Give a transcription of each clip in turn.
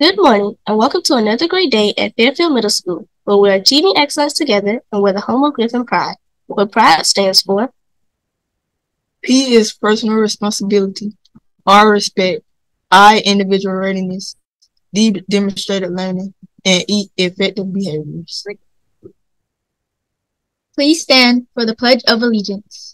Good morning, and welcome to another great day at Fairfield Middle School, where we're achieving excellence together and we're the home of Griffin Pride. What Pride stands for P is personal responsibility. R respect. I individual readiness. D demonstrated learning. And E effective behaviors. Please stand for the Pledge of Allegiance.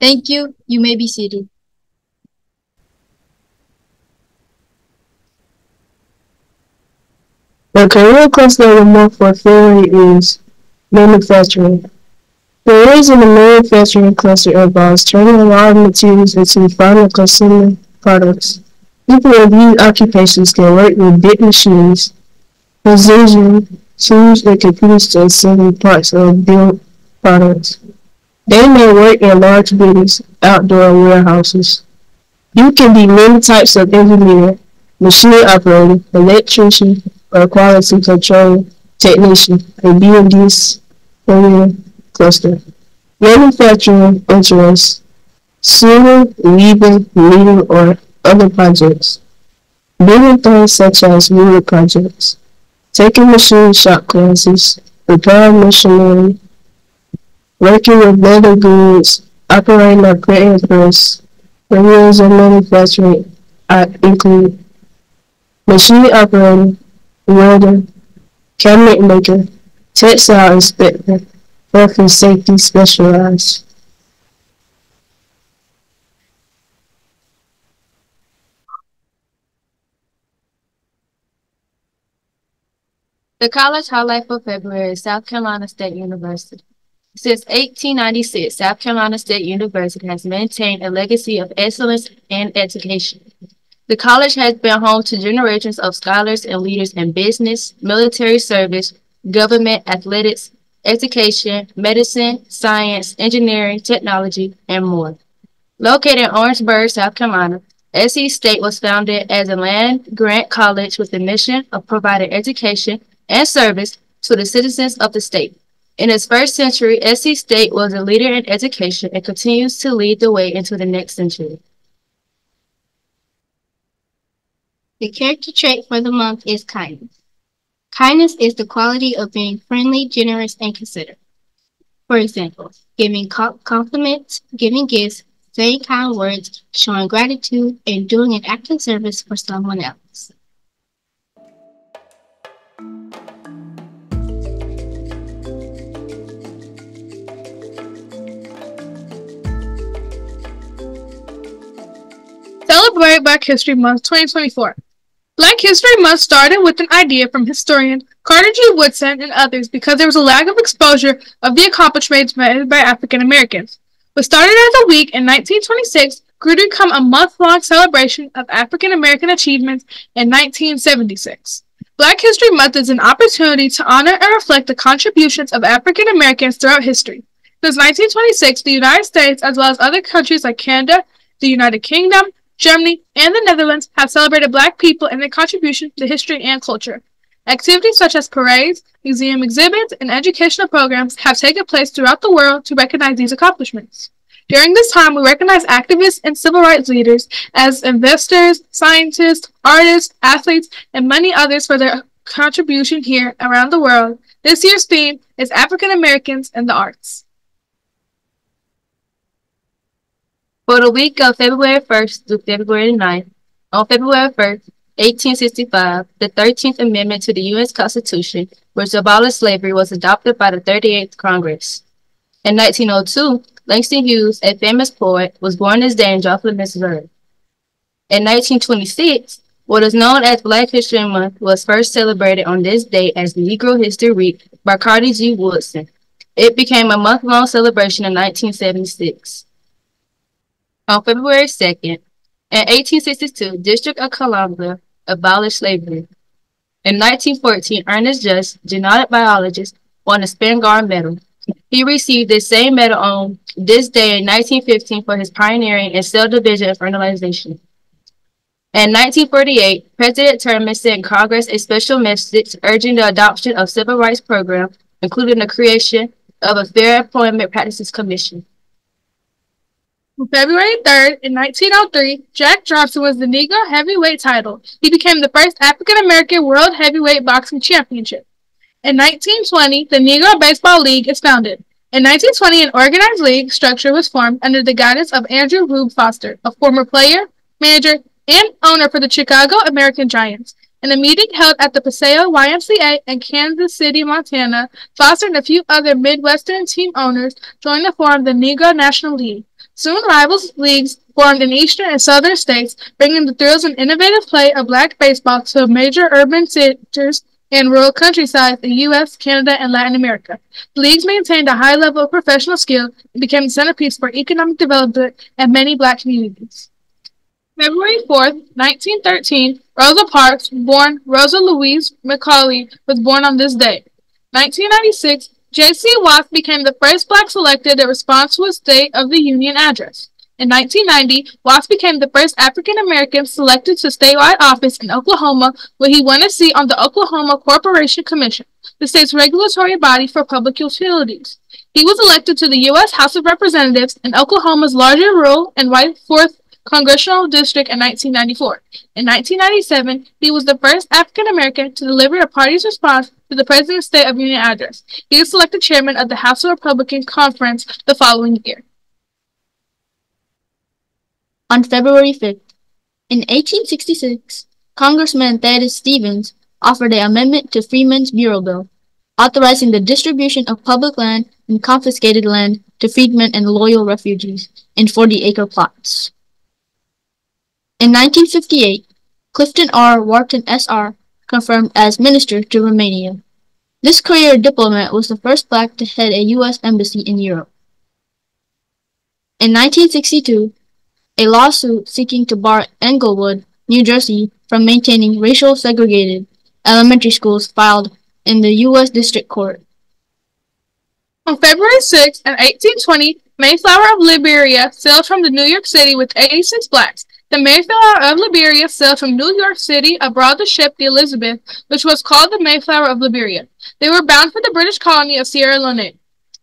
Thank you. You may be seated. The career cluster of more for theory is manufacturing. Careers in the manufacturing cluster involves turning raw materials into final consumer products. People in these occupations can work with big machines, precision tools, and computers to assemble parts of built products. They may work in large buildings, outdoor warehouses. You can be many types of engineer, machine operator, electrician, or quality control technician in this area cluster. Manufacturing interests, sewing, weaving, leading, or other projects. Building things such as music projects, taking machine shop classes, repairing machinery, working with leather goods, operating a printing press, areas of manufacturing include machine operating, welder, cabinet maker, textile inspector, health and safety specialized. The college highlight for February is South Carolina State University. Since 1896, South Carolina State University has maintained a legacy of excellence in education. The college has been home to generations of scholars and leaders in business, military service, government, athletics, education, medicine, science, engineering, technology, and more. Located in Orangeburg, South Carolina, SC State was founded as a land grant college with the mission of providing education and service to the citizens of the state. In its first century, SC State was a leader in education and continues to lead the way into the next century. The character trait for the month is kindness. Kindness is the quality of being friendly, generous, and considerate. For example, giving compliments, giving gifts, saying kind words, showing gratitude, and doing an act of service for someone else. Black History Month 2024. Black History Month started with an idea from historian Carter G. Woodson and others because there was a lack of exposure of the accomplishments made by African Americans. What started as a week in 1926 grew to become a month-long celebration of African American achievements in 1976. Black History Month is an opportunity to honor and reflect the contributions of African Americans throughout history. Since 1926, the United States, as well as other countries like Canada, the United Kingdom, Germany, and the Netherlands have celebrated Black people and their contribution to history and culture. Activities such as parades, museum exhibits, and educational programs have taken place throughout the world to recognize these accomplishments. During this time, we recognize activists and civil rights leaders as investors, scientists, artists, athletes, and many others for their contribution here around the world. This year's theme is African Americans and the Arts. For the week of February 1st through February 9th, on February 1st, 1865, the 13th Amendment to the U.S. Constitution, which abolished slavery, was adopted by the 38th Congress. In 1902, Langston Hughes, a famous poet, was born this day in Joplin, Missouri. In 1926, What is known as Black History Month was first celebrated on this day as Negro History Week by Carter G. Woodson. It became a month-long celebration in 1976. On February 2nd, in 1862, District of Columbia abolished slavery. In 1914, Ernest Just, genetic biologist, won the Spingarn Medal. He received the same medal on this day in 1915 for his pioneering in cell division and fertilization. In 1948, President Truman sent Congress a special message urging the adoption of civil rights program, including the creation of a Fair Employment Practices Commission. February 3rd, in 1903, Jack Johnson was the Negro heavyweight title. He became the first African American World Heavyweight Boxing Championship. In 1920, the Negro Baseball League is founded. In 1920, an organized league structure was formed under the guidance of Andrew Rube Foster, a former player, manager, and owner for the Chicago American Giants. In a meeting held at the Paseo YMCA in Kansas City, Montana, Foster and a few other Midwestern team owners joined to form the Negro National League. Soon rivals leagues formed in eastern and southern states, bringing the thrills and innovative play of black baseball to major urban centers and rural countryside in the U.S., Canada, and Latin America. The leagues maintained a high level of professional skill and became the centerpiece for economic development in many black communities. February 4, 1913, Rosa Parks, born Rosa Louise McCauley, was born on this day. 1996, J.C. Watts became the first black selected in response to a State of the Union address. In 1990, Watts became the first African American selected to statewide office in Oklahoma, where he won a seat on the Oklahoma Corporation Commission, the state's regulatory body for public utilities. He was elected to the U.S. House of Representatives in Oklahoma's larger rural and white fourth congressional district in 1994. In 1997, he was the first African American to deliver a party's response to the President's State of Union address. He was selected chairman of the House of Republican Conference the following year. On February 5th, in 1866, Congressman Thaddeus Stevens offered an amendment to Freedmen's Bureau Bill, authorizing the distribution of public land and confiscated land to freedmen and loyal refugees in 40-acre plots. In 1958, Clifton R. Wharton S.R. confirmed as minister to Romania. This career diplomat was the first black to head a U.S. embassy in Europe. In 1962, a lawsuit seeking to bar Englewood, New Jersey, from maintaining racial segregated elementary schools filed in the U.S. District Court. On February 6, 1820, Mayflower of Liberia sailed from New York City with 86 blacks the Mayflower of Liberia sailed from New York City aboard the ship the Elizabeth, which was called the Mayflower of Liberia. They were bound for the British colony of Sierra Leone.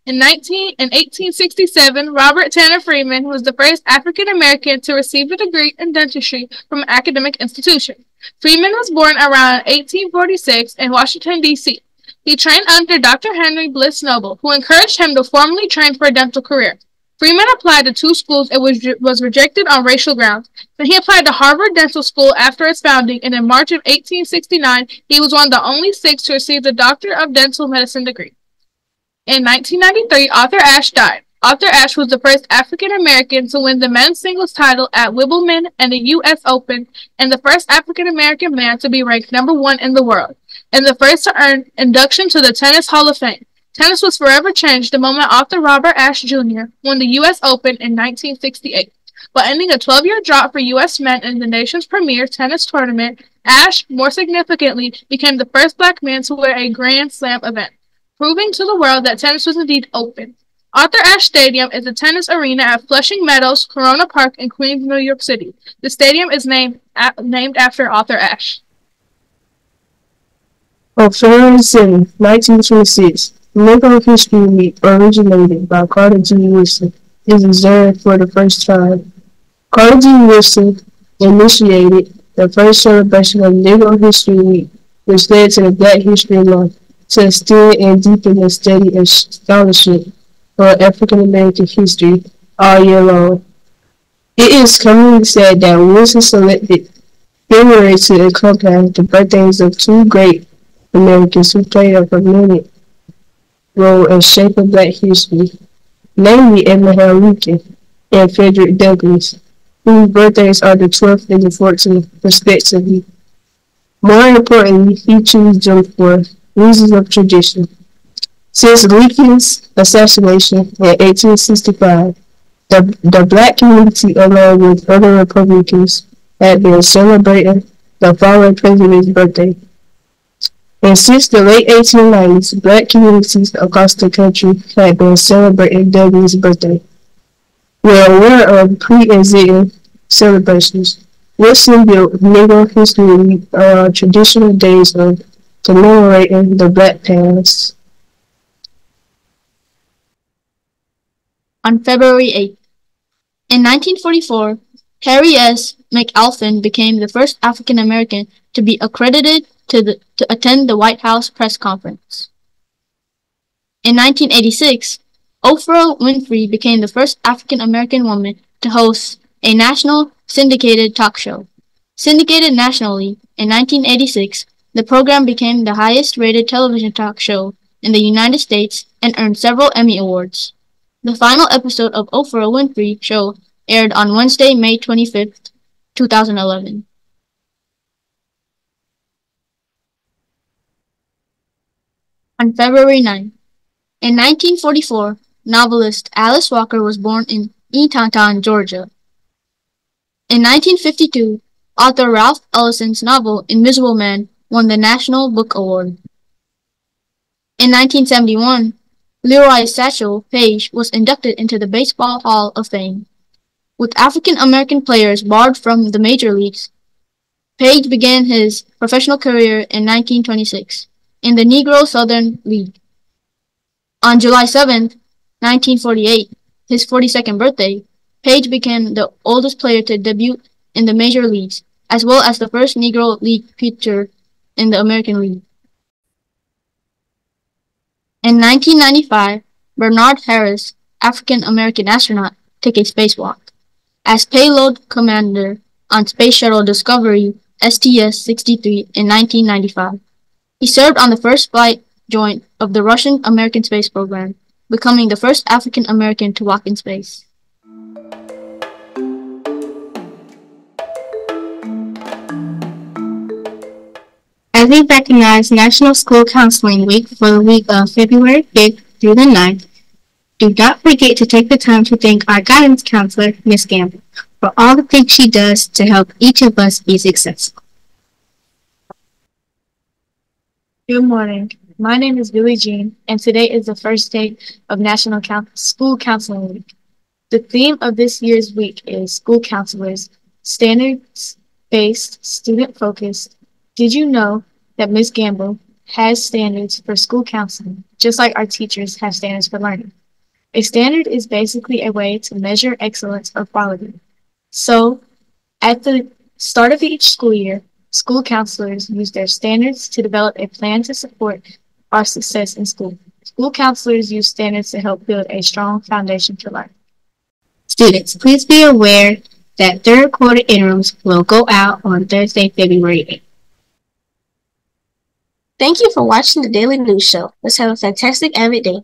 In, 19, in 1867, Robert Tanner Freeman was the first African American to receive a degree in dentistry from an academic institution. Freeman was born around 1846 in Washington, D.C. He trained under Dr. Henry Bliss Noble, who encouraged him to formally train for a dental career. Freeman applied to two schools and was, was rejected on racial grounds. Then he applied to Harvard Dental School after its founding, and in March of 1869, he was one of the only six to receive the Doctor of Dental Medicine degree. In 1993, Arthur Ashe died. Arthur Ashe was the first African American to win the men's singles title at Wimbledon and the U.S. Open, and the first African American man to be ranked number one in the world, and the first to earn induction to the Tennis Hall of Fame. Tennis was forever changed the moment Arthur Robert Ashe Jr. won the U.S. Open in 1968. While ending a 12-year drought for U.S. men in the nation's premier tennis tournament, Ashe, more significantly, became the first black man to wear a Grand Slam event, proving to the world that tennis was indeed open. Arthur Ashe Stadium is a tennis arena at Flushing Meadows, Corona Park in Queens, New York City. The stadium is named, named after Arthur Ashe. On February 7, 1926, Negro History originated by Carter G. Woodson, is observed for the first time. Carter G. Woodson initiated the first celebration of Negro History Week, which led to the Black History Month, to extend and deepen the study and scholarship for African American history all year long. It is commonly said that Woodson selected February to accompany the birthdays of two great Americans who played a prominent role in shaping black history, namely Abraham Lincoln and Frederick Douglass, whose birthdays are the 12th and the 14th, respectively. More importantly, he chose them for reasons of tradition. Since Lincoln's assassination in 1865, the, the black community, along with other Republicans, had been celebrating the following president's birthday. And since the late 1890s, black communities across the country had been celebrating W's birthday. We're aware of pre-existing celebrations. Wilson built Negro History around traditional days of commemorating the black past. On February 8th. In 1944, Harry S. McAlpin became the first African American to be accredited to, the, to attend the White House press conference. In 1986, Oprah Winfrey became the first African American woman to host a national syndicated talk show. Syndicated nationally in 1986, the program became the highest rated television talk show in the United States and earned several Emmy Awards. The final episode of Oprah Winfrey Show aired on Wednesday, May 25th, 2011. On February 9, in 1944, novelist Alice Walker was born in Eatonton, Georgia. In 1952, author Ralph Ellison's novel Invisible Man won the National Book Award. In 1971, Leroy Satchel Paige was inducted into the Baseball Hall of Fame. With African American players barred from the major leagues, Paige began his professional career in 1926 in the Negro Southern League. On July 7, 1948, his 42nd birthday, Paige became the oldest player to debut in the major leagues, as well as the first Negro League pitcher in the American League. In 1995, Bernard Harris, African American astronaut, took a spacewalk as payload commander on Space Shuttle Discovery STS-63 in 1995. He served on the first flight joint of the Russian American space program, becoming the first African American to walk in space. As we recognize National School Counseling Week for the week of February 5th through the 9th, do not forget to take the time to thank our guidance counselor, Miss Gamble, for all the things she does to help each of us be successful. Good morning. My name is Billie Jean, and today is the first day of National Coun- School Counseling Week. The theme of this year's week is School Counselors, Standards-Based, Student-Focused. Did you know that Ms. Gamble has standards for school counseling, just like our teachers have standards for learning? A standard is basically a way to measure excellence or quality. So, at the start of each school year, School counselors use their standards to develop a plan to support our success in school. School counselors use standards to help build a strong foundation for learning. Students, please be aware that third quarter interims will go out on Thursday, February 8th. Thank you for watching the Daily News Show. Let's have a fantastic Avid day.